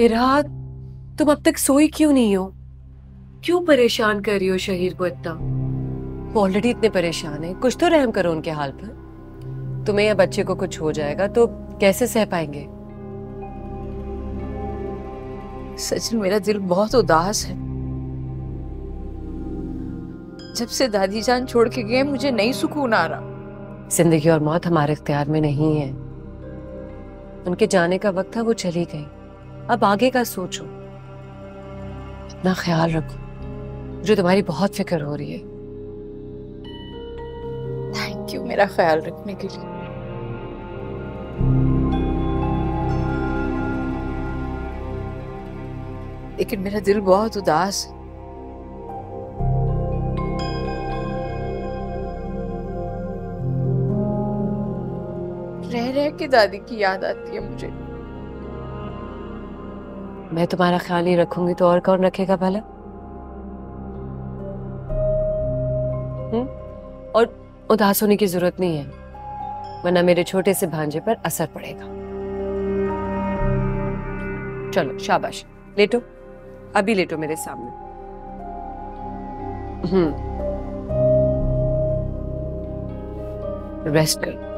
इरा तुम अब तक सोई क्यों नहीं हो? क्यों परेशान कर रही हो शहीर को इतना ऑलरेडी इतने परेशान है। कुछ तो रहम करो उनके हाल पर। तुम्हें या बच्चे को कुछ हो जाएगा तो कैसे सह पाएँगे? सचिन मेरा दिल बहुत उदास है। जब से दादी जान छोड़ के गए, मुझे नहीं सुकून आ रहा। ज़िंदगी और मौत हमारे इख्तियार में नहीं है। उनके जाने का वक्त था, वो चली गई। अब आगे का सोचो। अपना ख्याल रखो मुझे तुम्हारी बहुत फ़िक्र हो रही है। थैंक यू मेरा ख्याल रखने के लिए। लेकिन मेरा दिल बहुत उदास है। रह रह के दादी की याद आती है मुझे। मैं तुम्हारा ख्याल ही रखूँगी तो और कौन रखेगा भला? हम्म? और उदास होने की ज़रूरत नहीं है, वरना मेरे छोटे से भांजे पर असर पड़ेगा। चलो, शाबाश। लेटो। अभी लेटो मेरे सामने। हम्म। रेस्ट करो।